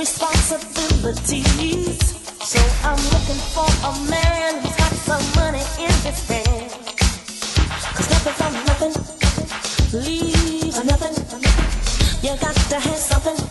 responsibilities. So I'm looking for a man who's got some money in his hand. Cause nothing from nothing leaves nothing. You got to have something.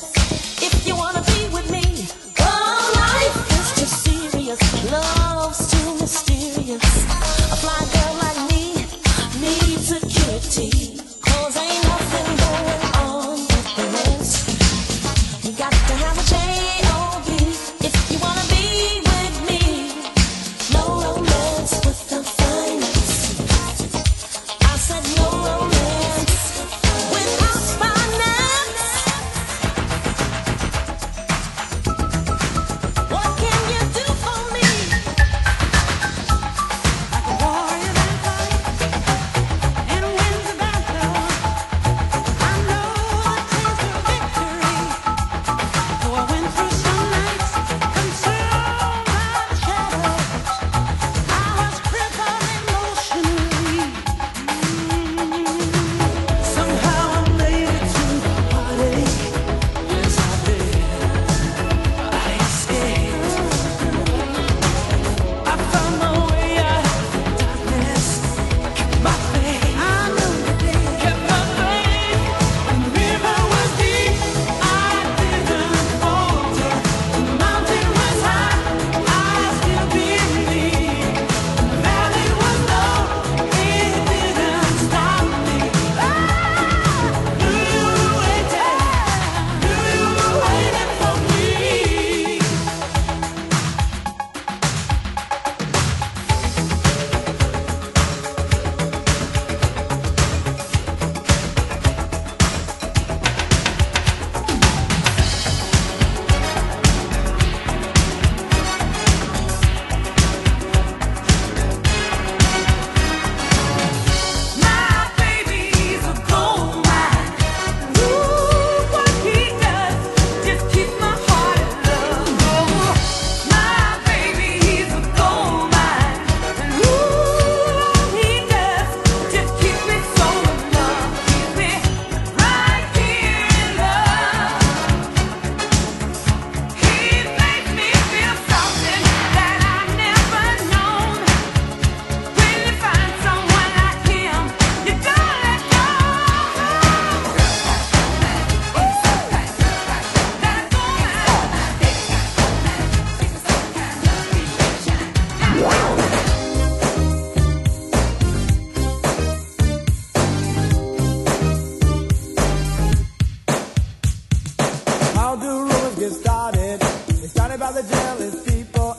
Best friend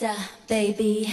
la baby.